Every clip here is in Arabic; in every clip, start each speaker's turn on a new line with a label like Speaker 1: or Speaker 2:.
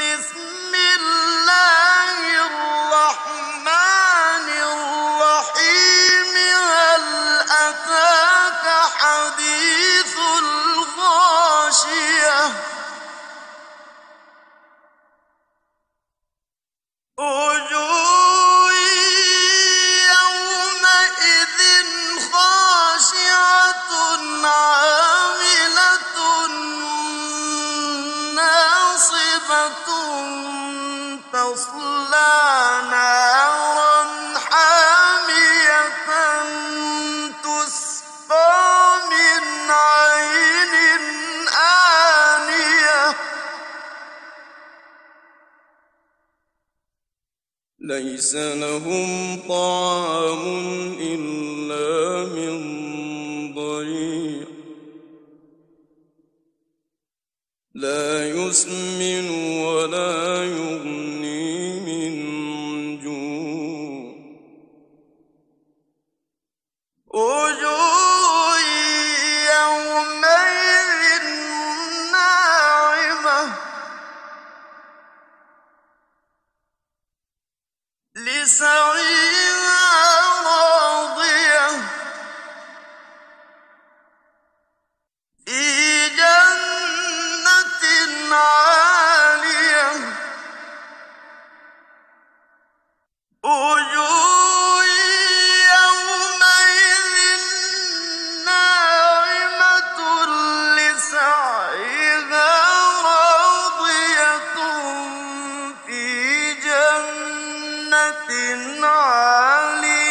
Speaker 1: بسم
Speaker 2: ليس لهم طعام إلا من ضريع. لا يسمن
Speaker 1: لسعيها راضية. في جنة عالية. عالية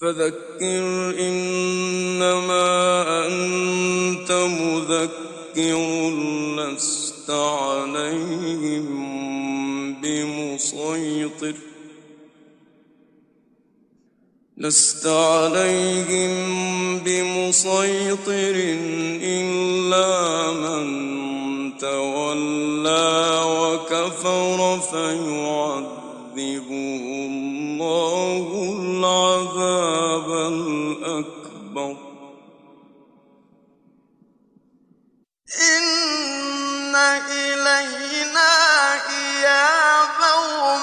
Speaker 2: فذكر إنما أنت مذكر لست عليهم بمسيطر. لست عليهم بمسيطر إلا من تولى وكفر فيعذبه العذاب الأكبر.
Speaker 1: إن إلينا إيابهم